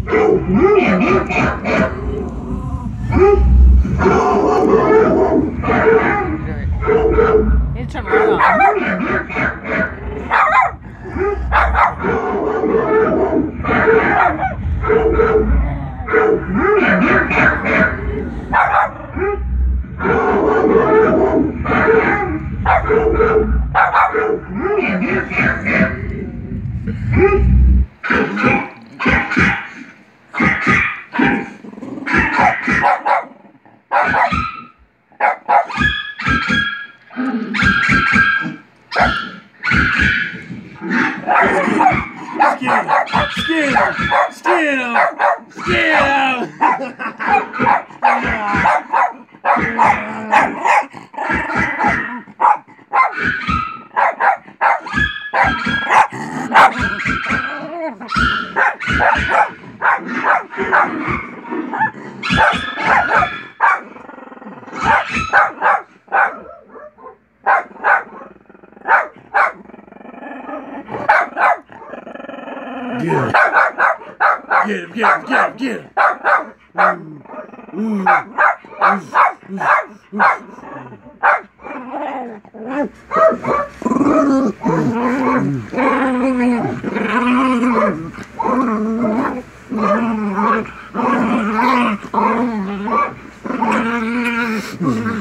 Need to turn the Skin him! Skin! Get him! Get him! Get him! Get him! Get him! Mm-hmm.